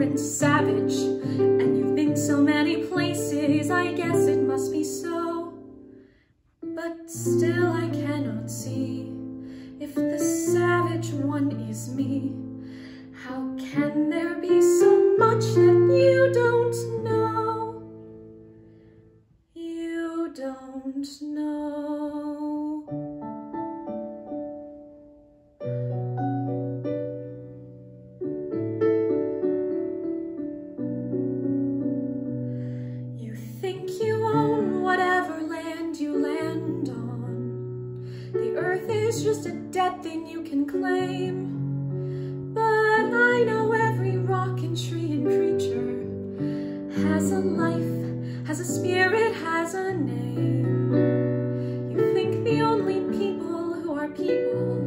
and savage, and you've been so many places, I guess it must be so. But still I cannot see if the savage one is me. How can there be so much that you don't know? You don't know. Is just a dead thing you can claim. But I know every rock and tree and creature has a life, has a spirit, has a name. You think the only people who are people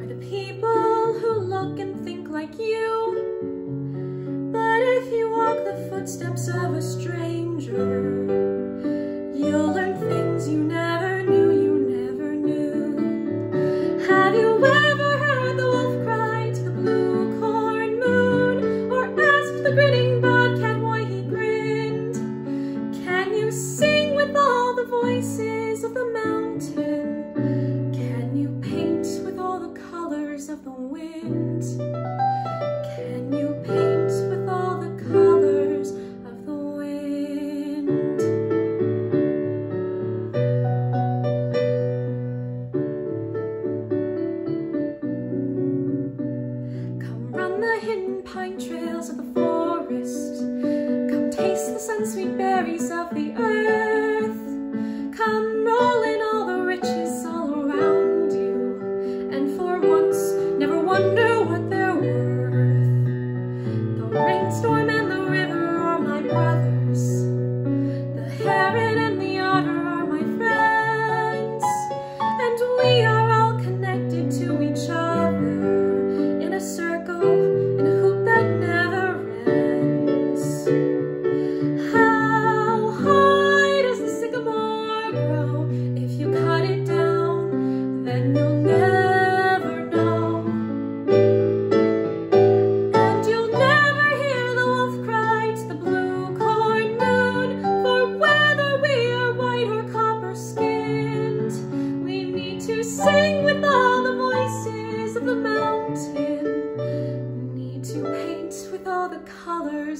are the people who look and think like you. Of the mountain? Can you paint with all the colors of the wind? Can you paint with all the colors of the wind? Come run the hidden pine trails of the forest. Come taste the sun-sweet berries of the earth. wonder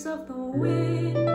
of the wind.